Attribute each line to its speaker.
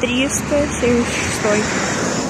Speaker 1: триста семьдесят шестой.